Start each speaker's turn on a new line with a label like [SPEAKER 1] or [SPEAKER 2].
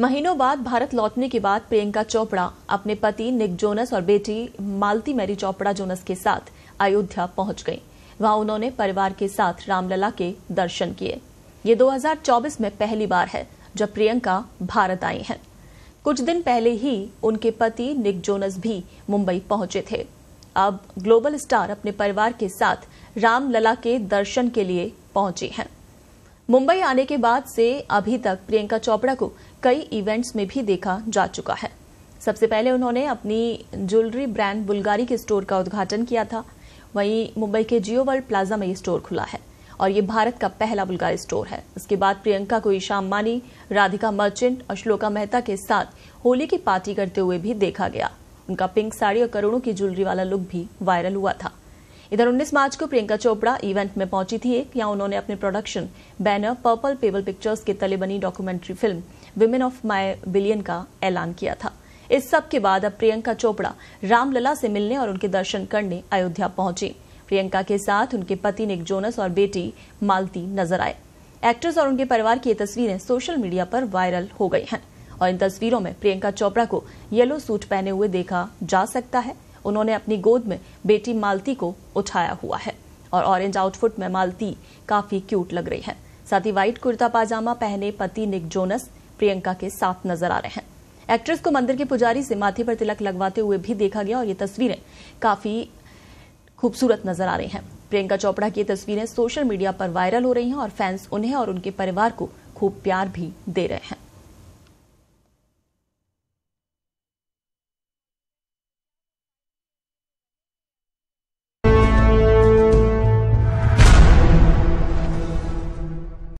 [SPEAKER 1] महीनों बाद भारत लौटने के बाद प्रियंका चोपड़ा, अपने पति निक जोनस और बेटी मालती मैरी चोपड़ा जोनस के साथ अयोध्या पहुँच गईं। वहाँ उन्होंने परिवार के साथ रामलला के दर्शन किए। ये 2024 में पहली बार है जब प्रियंका भारत आई हैं। कुछ दिन पहले ही उनके पति निक जोनस भी मुंबई पहुँचे थे। अब ग्लोबल स्टार अपने परिवार के साथ रामलला के दर्शन के लिए पहुँची हैं। मुंबई आने के बाद से अभी तक प्रियंका चोपड़ा को कई इवेंट्स में भी देखा जा चुका है। सबसे पहले उन्होंने अपनी ज्वेलरी ब्रांड बुल्गारी के स्टोर का उद्घाटन किया था। वहीं मुंबई के जियो वर्ल्ड प्लाजा में ये स्टोर खुला है और ये भारत का पहला बुल्गारी स्टोर है। इसके बाद प्रियंका को ईशा अम्बानी राधिका मर्चेंट और श्लोका मेहता के साथ होली की पार्टी करते हुए भी देखा गया। उनका पिंक साड़ी और करोड़ों की ज्वेलरी वाला लुक भी वायरल हुआ था। इधर 19 मार्च को प्रियंका चोपड़ा इवेंट में पहुँची थी यहाँ उन्होंने अपने production banner purple pebble pictures के तले बनी documentary film women of my billion का ऐलान किया था। इस सब के बाद अब प्रियंका चोपड़ा रामलला से मिलने और उनके दर्शन करने अयोध्या पहुँची। प्रियंका के साथ उनके पति निक जोनस और बेटी मालती नज़र आए। एक्ट्रेस और उनके परिवार की ये तस्वीरें सोशल मीडिया पर वायरल हो गई हैं। और इन तस्वीरों में प्रियंका चोपड़ा को येलो सूट पहने हुए देखा जा सकता है। उन्होंने अपनी गोद में बेटी मालती को उठाया हुआ है। और ऑरेंज आउटफिट में मालती काफ़ी क्यूट लग रही है। साथ ही व्हाइट कुर्ता पाजामा पहने पति निक जोनस प्रियंका के साथ नज़र आ रहे हैं। एक्ट्रेस को मंदिर के पुजारी से माथे पर तिलक लगवाते हुए भी देखा गया और ये तस्वीरें काफ़ी खूबसूरत नज़र आ रही हैं। प्रियंका चोपड़ा की तस्वीरें सोशल मीडिया पर वायरल हो रही हैं और फैंस उन्हें और उनके परिवार को खूब प्यार भी दे रहे हैं।